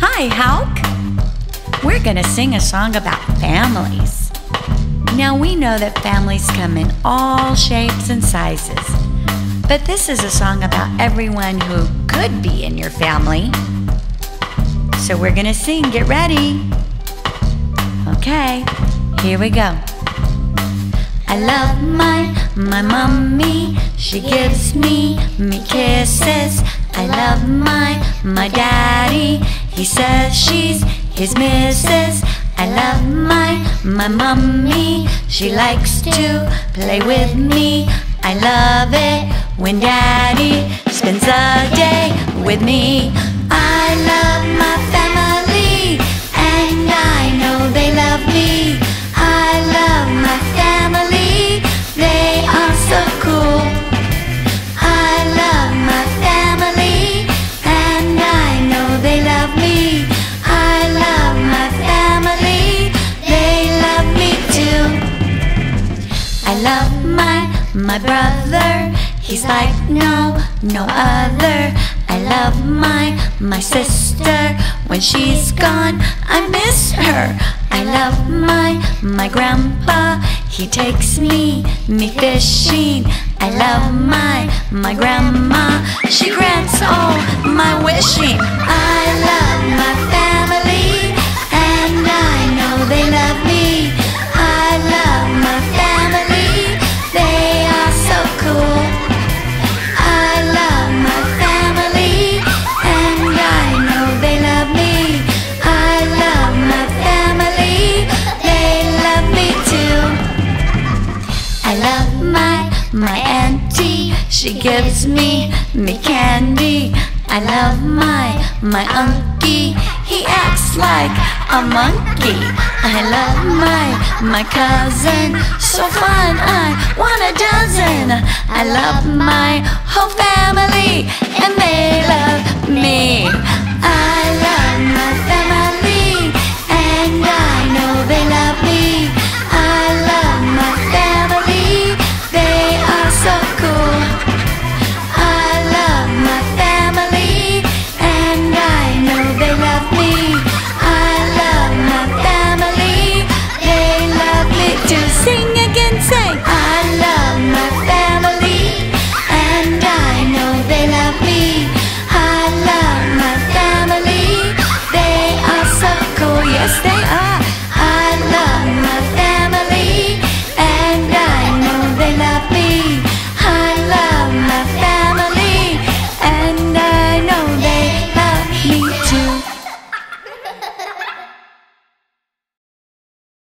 Hi, Houck. We're going to sing a song about families. Now, we know that families come in all shapes and sizes, but this is a song about everyone who could be in your family. So, we're going to sing. Get ready. Okay, here we go. I love my my mommy. She gives me me kisses. I love my my daddy. He says she's his missus. I love my my mommy. She likes to play with me. I love it when daddy spends a day with me. My brother. He's like no no other. I love my my sister. When she's gone, I miss her. I love my my grandpa. He takes me me fishing. I love my my grandma. She grants all my wishing. I my auntie. She gives me me candy. I love my my unkie. He acts like a monkey. I love my my cousin. So fun. I want a dozen. I love my whole family so cool. I love my family and I know they love me. I love my family. They love me too. Sing again, say I love my family and I know they love me. I love my family. They are so cool. Yes, they